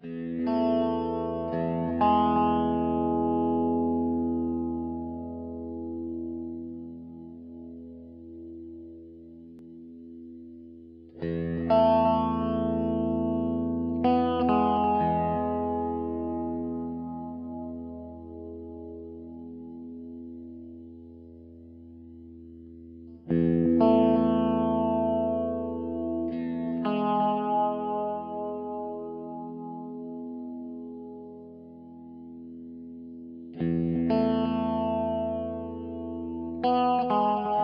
Música Música